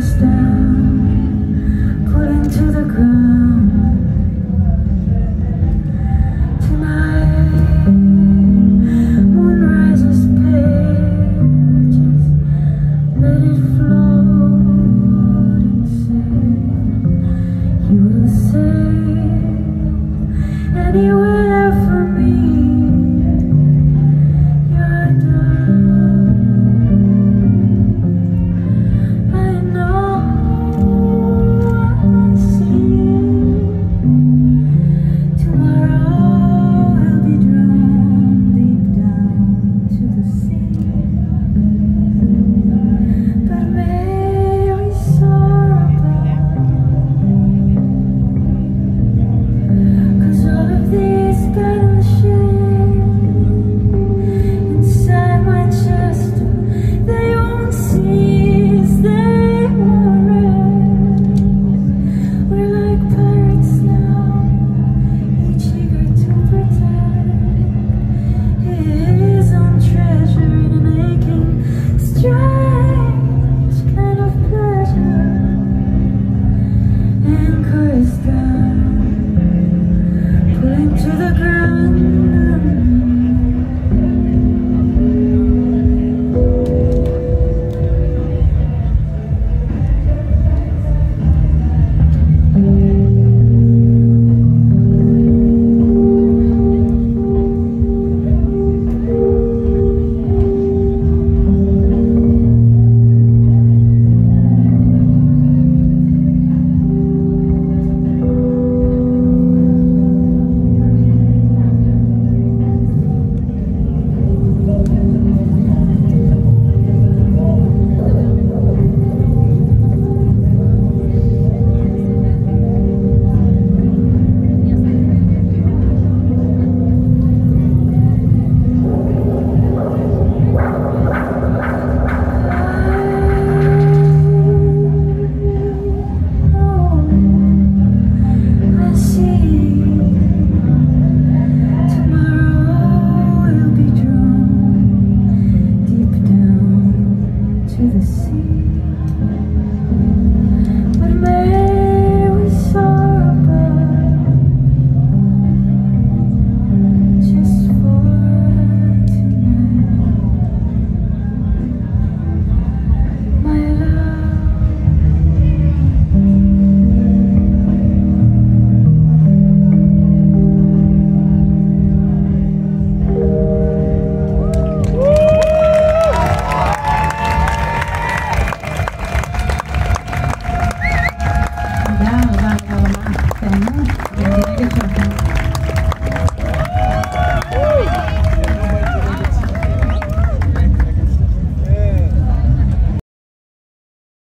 anchors down, put into the ground. To the ground. to the sea.